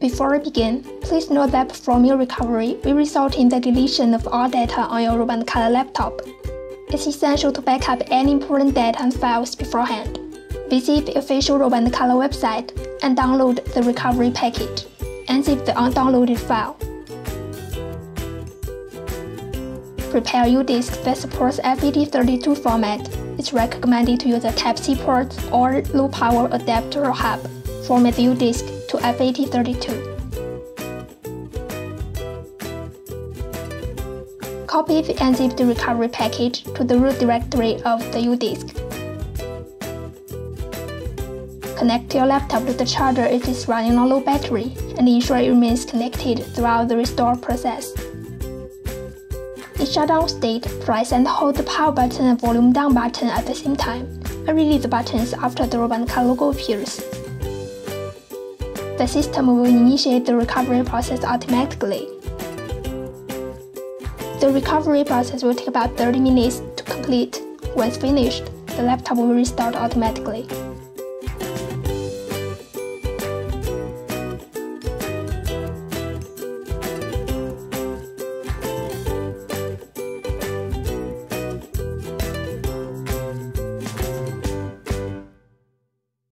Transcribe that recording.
Before we begin, please note that performing a recovery will result in the deletion of all data on your Robo & Kala laptop. It's essential to back up any important data and files beforehand. Visit the official Robo & Kala website and download the recovery package, and the undownloaded file. Prepare a U-disk that supports FAT32 format. It's recommended to use a Type-C port or low-power adapter or hub. Format the U-disk to FAT32. Copy the recovery package to the root directory of the U-disk. Connect your laptop to the charger if it's running on low battery and ensure it remains connected throughout the restore process. In shutdown state, press and hold the power button and volume down button at the same time, and release the buttons after the Robo & Kala logo appears. The system will initiate the recovery process automatically. The recovery process will take about 30 minutes to complete. Once finished, the laptop will restart automatically.